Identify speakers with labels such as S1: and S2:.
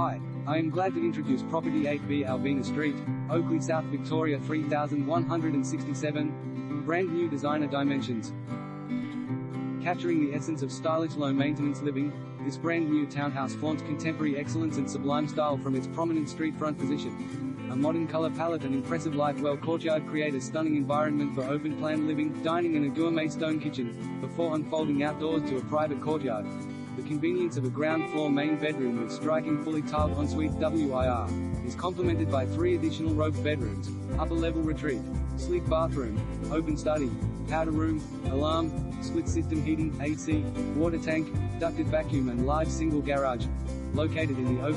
S1: Hi, I am glad to introduce Property 8B Alvina Street, Oakleigh, South Victoria 3167. Brand new designer dimensions. Capturing the essence of stylish low maintenance living, this brand new townhouse flaunts contemporary excellence and sublime style from its prominent street front position. A modern color palette and impressive light-well courtyard create a stunning environment for open-plan living, dining and a gourmet stone kitchen, before unfolding outdoors to a private courtyard. The convenience of a ground floor main bedroom with striking fully tiled ensuite WIR is complemented by three additional robe bedrooms, upper level retreat, sleep bathroom, open study, powder room, alarm, split system heating, AC, water tank, ducted vacuum and large single garage. Located in the Oak